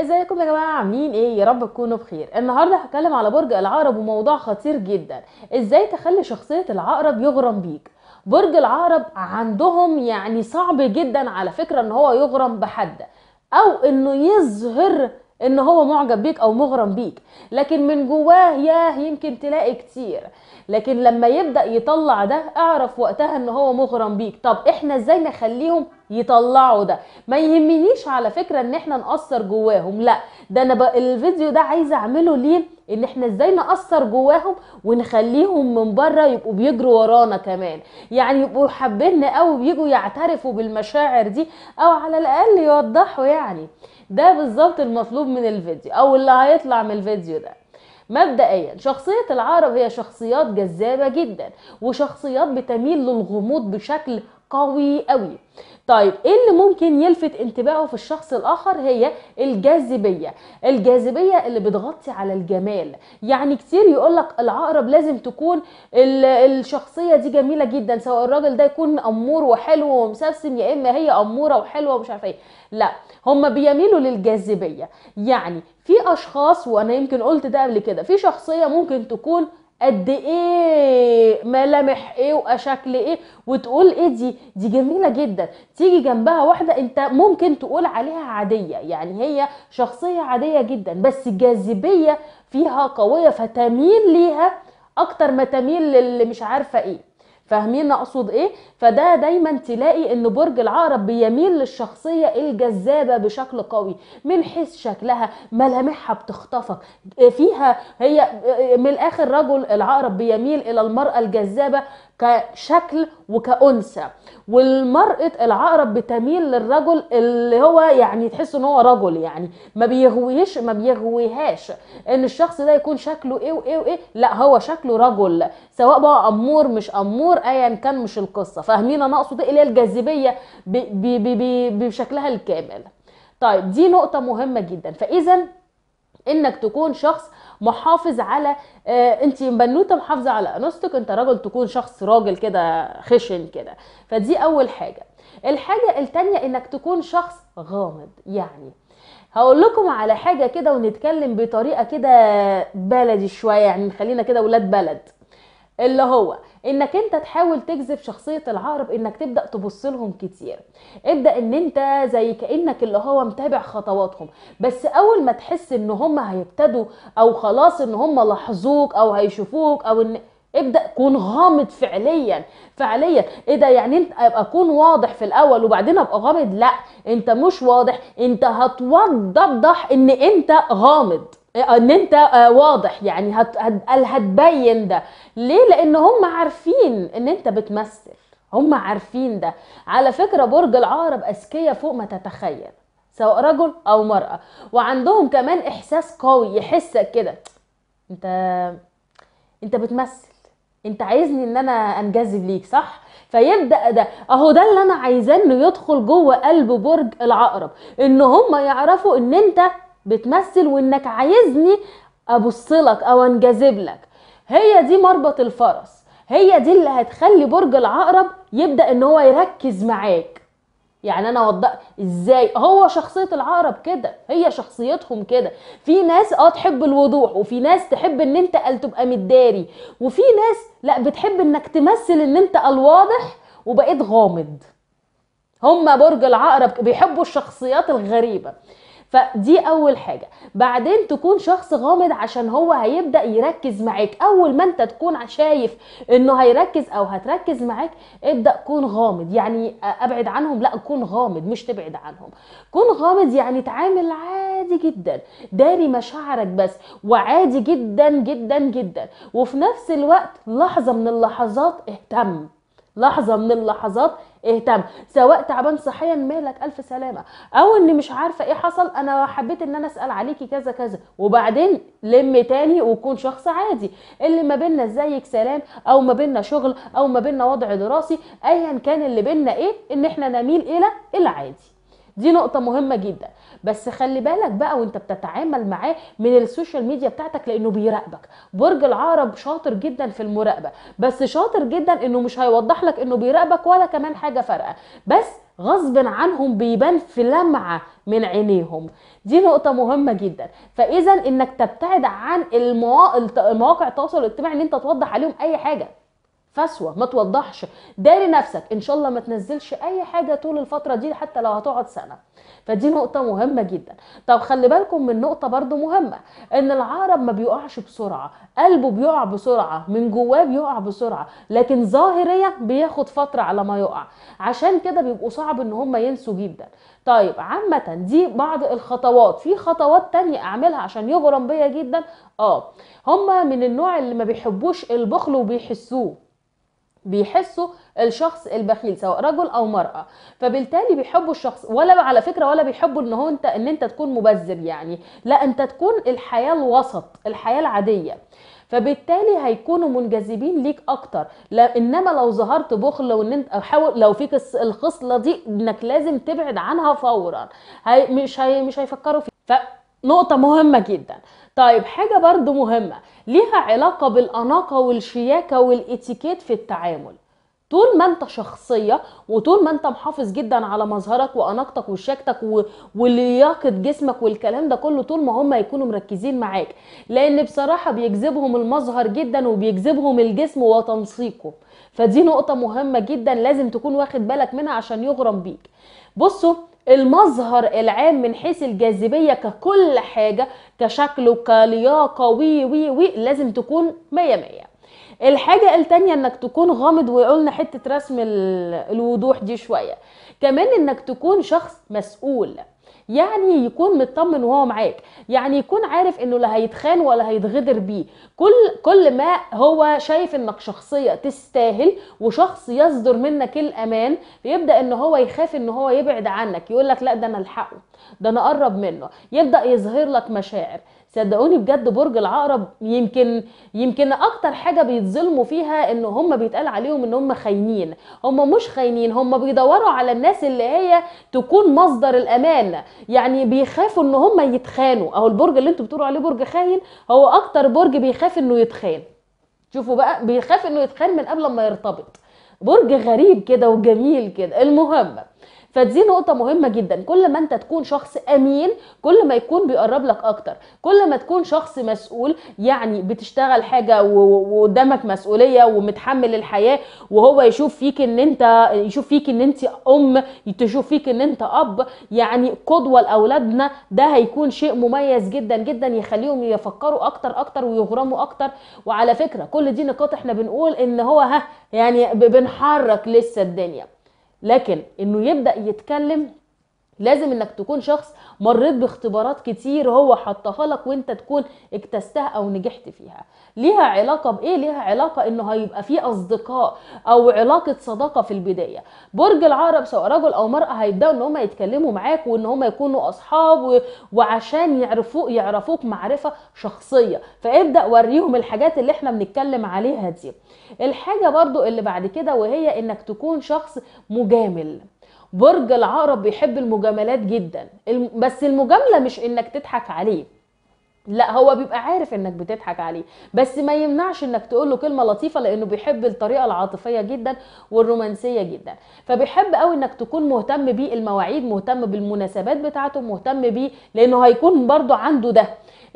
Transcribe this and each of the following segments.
ازيكم يا جماعة؟ عاملين إيه؟ يا رب تكونوا بخير. النهارده هتكلم على برج العقرب وموضوع خطير جدا. إزاي تخلي شخصية العقرب يغرم بيك؟ برج العقرب عندهم يعني صعب جدا على فكرة ان هو يغرم بحد أو انه يظهر ان هو معجب بيك أو مغرم بيك. لكن من جواه ياه يمكن تلاقي كتير. لكن لما يبدأ يطلع ده اعرف وقتها ان هو مغرم بيك. طب إحنا إزاي نخليهم يطلعوا ده. ما يهمنيش على فكرة إن إحنا نأثر جواهم لأ. ده أنا بقى الفيديو ده عايزه أعمله ليه؟ إن إحنا إزاي نأثر جواهم ونخليهم من بره يبقوا بيجروا ورانا كمان. يعني يبقوا حابيننا قوي بيجوا يعترفوا بالمشاعر دي أو على الأقل يوضحوا يعني. ده بالظبط المطلوب من الفيديو أو اللي هيطلع من الفيديو ده. مبدئيا شخصية العرب هي شخصيات جذابة جدا وشخصيات بتميل للغموض بشكل قوي قوي. طيب إيه اللي ممكن يلفت انتباهه في الشخص الآخر؟ هي الجاذبية. الجاذبية اللي بتغطي على الجمال. يعني كتير يقولك العقرب لازم تكون الشخصية دي جميلة جدا سواء الراجل ده يكون أمور وحلو ومسبسم يا إما هي أمورة وحلوة ومش عارفه إيه. لا هم بيميلوا للجاذبية. يعني في أشخاص وأنا يمكن قلت ده قبل كده في شخصية ممكن تكون قد إيه ملامح إيه وشكل إيه. وتقول إيه دي؟ دي جميلة جدا. تيجي جنبها واحدة أنت ممكن تقول عليها عادية. يعني هي شخصية عادية جدا بس الجاذبيه فيها قوية فتميل ليها أكتر ما تميل للي مش عارفة إيه. فاهمين أقصد إيه؟ فده دايما تلاقي إن برج العقرب بيميل للشخصية الجذابة بشكل قوي. من حيث شكلها ملامحها بتخطفك فيها هي من الآخر رجل العقرب بيميل إلى المرأة الجذابة. كشكل وكأنثى. والمرأة العقرب بتميل للرجل اللي هو يعني تحس إن هو رجل يعني. ما بيغويش ما بيغويهاش إن الشخص ده يكون شكله إيه وإيه وإيه. لا هو شكله رجل. سواء بقى أمور مش أمور ايا كان مش القصة. فاهمين أنا أقصد إيه؟ اللي هي الجاذبية بشكلها الكامل. طيب دي نقطة مهمة جدا. فاذا إنك تكون شخص محافظ على آه انت بنوتة محافظة على أنوثتك انت راجل تكون شخص راجل كده خشن كده. فدي أول حاجة. الحاجة التانية إنك تكون شخص غامض. يعني هقول لكم على حاجة كده ونتكلم بطريقة كده بلدي شوية يعني خلينا كده ولاد بلد. اللي هو إنك أنت تحاول تجذب شخصية العقرب إنك تبدأ تبص لهم كتير. ابدأ إن أنت زي كأنك اللي هو متابع خطواتهم. بس أول ما تحس إن هم هيبتدوا أو خلاص إن هم لاحظوك أو هيشوفوك أو إن ابدأ كون غامض فعليا فعليا. إيه ده يعني أنت أبقى كون واضح في الأول وبعدين أبقى غامض؟ لأ أنت مش واضح. أنت هتوضح إن أنت غامض. إن أنت واضح. يعني هت... هتبين ده. ليه؟ لأن هم عارفين إن أنت بتمثل. هم عارفين ده. على فكرة برج العقرب أذكياء فوق ما تتخيل سواء رجل أو مرأة. وعندهم كمان إحساس قوي يحسك كده. أنت أنت بتمثل. أنت عايزني إن أنا أنجذب ليك صح؟ فيبدأ ده. أهو ده اللي أنا عايزاه إنه يدخل جوه قلب برج العقرب. إن هم يعرفوا إن أنت بتمثل وإنك عايزني ابص لك أو أنجذب لك. هي دي مربط الفرس. هي دي اللي هتخلي برج العقرب يبدأ إن هو يركز معاك. يعني أنا وضح إزاي؟ هو شخصية العقرب كده هي شخصيتهم كده. في ناس آه تحب الوضوح وفي ناس تحب إن أنت تبقى متداري وفي ناس لا بتحب إنك تمثل إن أنت الواضح وبقيت غامض. هما برج العقرب بيحبوا الشخصيات الغريبة. فدي أول حاجة. بعدين تكون شخص غامض عشان هو هيبدأ يركز معاك. أول ما أنت تكون شايف إنه هيركز أو هتركز معاك ابدأ كون غامض. يعني أبعد عنهم. لا كون غامض مش تبعد عنهم. كون غامض يعني تعامل عادي جدا. داري مشاعرك بس وعادي جدا جدا جدا. وفي نفس الوقت لحظة من اللحظات اهتم. لحظة من اللحظات اهتم. سواء تعبان صحيا مالك ألف سلامة. أو إني مش عارفة إيه حصل أنا حبيت إن أنا أسأل عليكي كذا كذا. وبعدين لم تاني وكون شخص عادي. اللي ما بينا ازيك سلام أو ما بينا شغل أو ما بينا وضع دراسي ايا كان اللي بينا إيه إن إحنا نميل إلى العادي. دي نقطة مهمة جدا. بس خلي بالك بقى وانت بتتعامل معاه من ال social media بتاعتك لأنه بيراقبك. برج العقرب شاطر جدا في المراقبة. بس شاطر جدا إنه مش هيوضح لك إنه بيراقبك ولا كمان حاجة فارقة. بس غصب عنهم بيبان في لمعة من عينيهم. دي نقطة مهمة جدا. فإذا إنك تبتعد عن الموا- المواقع التواصل الاجتماعي إن أنت توضح عليهم أي حاجة. فسوة ما توضحش. داري نفسك. إن شاء الله ما تنزلش أي حاجة طول الفترة دي حتى لو هتقعد سنة. فدي نقطة مهمة جدا. طب خلي بالكم من نقطة برضو مهمة إن العقرب ما بيقعش بسرعة. قلبه بيقع بسرعة من جواه بيقع بسرعة لكن ظاهريا بياخد فترة على ما يقع. عشان كده بيبقوا صعب إن هم ينسوا جدا. طيب عامة دي بعض الخطوات. في خطوات تانية أعملها عشان يغرم بيا جدا؟ آه. هما من النوع اللي ما بيحبوش البخل وبيحسوه. بيحسوا الشخص البخيل سواء رجل أو مرأة. فبالتالي بيحبوا الشخص ولا على فكرة ولا بيحبوا إن هو أنت إن أنت تكون مبذر يعني. لا أنت تكون الحياة الوسط الحياة العادية. فبالتالي هيكونوا منجذبين ليك أكتر. لا إنما لو ظهرت بخل وإن أنت حاول لو فيك الخصلة دي إنك لازم تبعد عنها فورا. هي مش هي مش هيفكروا فيك. فنقطه مهمة جدا. طيب حاجة برضو مهمة. ليها علاقة بالأناقة والشياكة والإتيكيت في التعامل. طول ما أنت شخصية وطول ما أنت محافظ جدا على مظهرك وأناقتك وشياكتك و- ولياقة جسمك والكلام ده كله طول ما هم يكونوا مركزين معاك. لأن بصراحة بيجذبهم المظهر جدا وبيجذبهم الجسم وتنسيقه. فدي نقطة مهمة جدا لازم تكون واخد بالك منها عشان يغرم بيك. بصوا المظهر العام من حيث الجاذبية ككل حاجة كشكل وكلياقة وي وي وي لازم تكون مية مية. الحاجة التانية إنك تكون غامض وقلنا حتة رسم ال- الوضوح دي شوية. كمان إنك تكون شخص مسؤول. يعني يكون مطمن وهو معاك. يعني يكون عارف إنه لا هيتخان ولا هيتغدر بيه. كل كل ما هو شايف إنك شخصية تستاهل وشخص يصدر منك الأمان يبدأ إن هو يخاف إن هو يبعد عنك. يقول لك لا ده أنا ألحقه. ده أنا أقرب منه. يبدأ يظهر لك مشاعر. صدقوني بجد برج العقرب يمكن يمكن أكتر حاجة بيتظلموا فيها إن هم بيتقال عليهم إن هم خاينين. هم مش خاينين هم بيدوروا على الناس اللي هي تكون مصدر الأمان. يعني بيخافوا إن هم يتخانوا. أو البرج اللي أنتوا بتقولوا عليه برج خاين هو أكتر برج بيخاف إنه يتخان. شوفوا بقى بيخاف إنه يتخان من قبل ما يرتبط. برج غريب كده وجميل كده. المهم فدي نقطة مهمة جدا. كل ما أنت تكون شخص أمين كل ما يكون بيقرب لك أكتر. كل ما تكون شخص مسؤول يعني بتشتغل و- وقدامك مسؤولية ومتحمل الحياة وهو يشوف فيك إن أنت يشوف فيك إن أنت أم تشوف فيك إن أنت أب. يعني قدوة لأولادنا ده هيكون شيء مميز جدا جدا يخليهم يفكروا أكتر أكتر ويغرموا أكتر. وعلى فكرة كل دي نقاط إحنا بنقول إن هو ها يعني بنحرك لسه الدنيا. لكن إنه يبدأ يتكلم لازم انك تكون شخص مريت باختبارات كتير هو حطها لك وانت تكون اجتزتها أو نجحت فيها. ليها علاقة بإيه؟ ليها علاقة انه هيبقى في أصدقاء أو علاقة صداقة في البداية. برج العقرب سواء رجل أو مرأة هيبدأوا إن هم يتكلموا معاك وإن هم يكونوا أصحاب و... وعشان يعرفوك يعرفوك معرفة شخصية. فابدأ وريهم الحاجات اللي إحنا بنتكلم عليها دي. الحاجة برضو اللي بعد كده وهي إنك تكون شخص مجامل. برج العقرب بيحب المجاملات جدا. بس المجاملة مش إنك تضحك عليه. لا هو بيبقى عارف إنك بتضحك عليه بس ما يمنعش إنك تقول له كلمة لطيفة لأنه بيحب الطريقة العاطفية جدا والرومانسية جدا. فبيحب قوي إنك تكون مهتم بيه المواعيد مهتم بالمناسبات بتاعته مهتم بيه لأنه هيكون برضو عنده ده.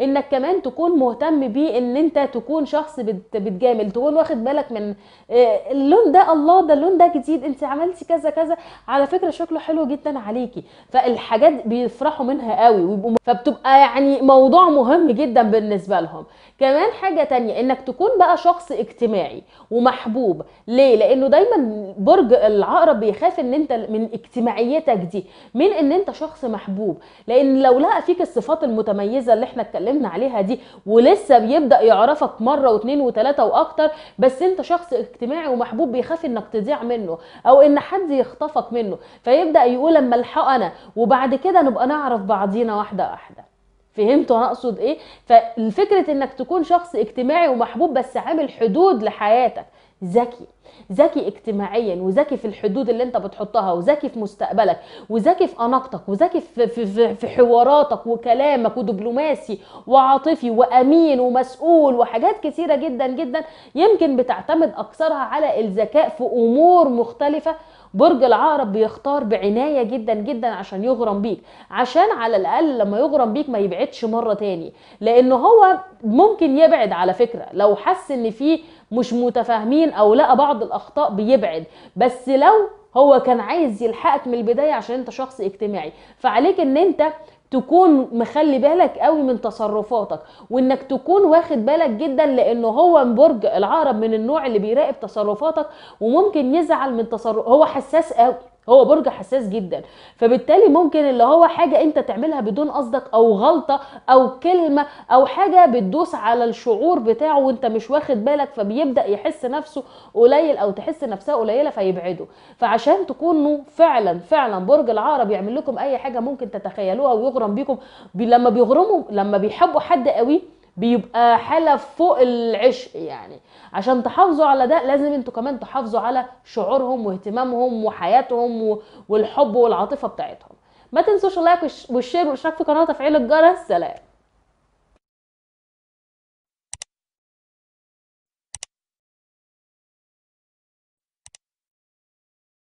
إنك كمان تكون مهتم بيه إن أنت تكون شخص بت- بتجامل تكون واخد بالك من آه، اللون ده الله ده اللون ده جديد أنت عملتي كذا كذا. على فكرة شكله حلو جدا عليكي. فالحاجات بيفرحوا منها قوي ويبقوا فبتبقى يعني موضوع مهم جدا بالنسبة لهم. كمان حاجة تانية إنك تكون بقى شخص اجتماعي ومحبوب. ليه؟ لأنه دايما برج العقرب بيخاف إن أنت من اجتماعيتك دي من إن أنت شخص محبوب. لأن لو لقى فيك الصفات المتميزة اللي إحنا اتكلمنا عليها دي ولسه بيبدأ يعرفك مرة واثنين وثلاثه وأكتر بس أنت شخص اجتماعي ومحبوب بيخاف إنك تضيع منه أو إن حد يخطفك منه. فيبدأ يقول اما الحق أنا وبعد كده نبقى نعرف بعضينا واحدة واحدة. فهمتوا أنا اقصد إيه؟ فالفكرة إنك تكون شخص اجتماعي ومحبوب بس عامل حدود لحياتك. ذكي ذكي اجتماعيا وذكي في الحدود اللي انت بتحطها وذكي في مستقبلك وذكي في أناقتك وذكي في, في, في, حواراتك وكلامك ودبلوماسي وعاطفي وأمين ومسؤول وحاجات كثيرة جدا جدا يمكن بتعتمد أكثرها على الذكاء في أمور مختلفة. برج العقرب بيختار بعناية جدا جدا عشان يغرم بيك عشان على الأقل لما يغرم بيك ما يبعدش مرة تاني لأنه هو ممكن يبعد على فكرة. لو حس إن في مش متفاهمين أو لقى بعض الأخطاء بيبعد. بس لو هو كان عايز يلحقك من البداية عشان أنت شخص اجتماعي فعليك إن أنت تكون مخلي بالك قوي من تصرفاتك وإنك تكون واخد بالك جدا لأنه هو برج العقرب من النوع اللي بيراقب تصرفاتك وممكن يزعل من تصرف هو حساس قوي. هو برج حساس جدا. فبالتالي ممكن اللي هو حاجة أنت تعملها بدون قصدك أو غلطة أو كلمة أو حاجة بتدوس على الشعور بتاعه وأنت مش واخد بالك فبيبدأ يحس نفسه قليل أو تحس نفسها قليلة فيبعده. فعشان تكونوا فعلا فعلا برج العقرب يعمل لكم أي حاجة ممكن تتخيلوها ويغرم بيكم بي لما بيغرموا لما بيحبوا حد قوي بيبقى حالة فوق العشق يعني. عشان تحافظوا على ده لازم أنتوا كمان تحافظوا على شعورهم واهتمامهم وحياتهم والحب والعاطفة بتاعتهم. ما تنسوش اللايك والشير والاشتراك في القناة وتفعيل الجرس. سلام.